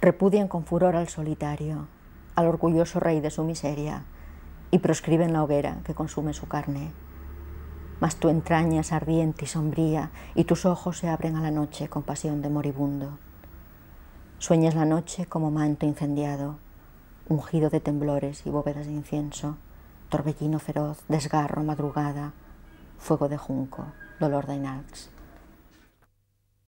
Repudian con furor al solitario, al orgulloso rey de su miseria, y proscriben la hoguera que consume su carne. Mas tu entraña es ardiente y sombría, y tus ojos se abren a la noche con pasión de moribundo. Sueñas la noche como manto incendiado, ungido de temblores y bóvedas de incienso, torbellino feroz, desgarro, madrugada, fuego de junco, dolor de inalx.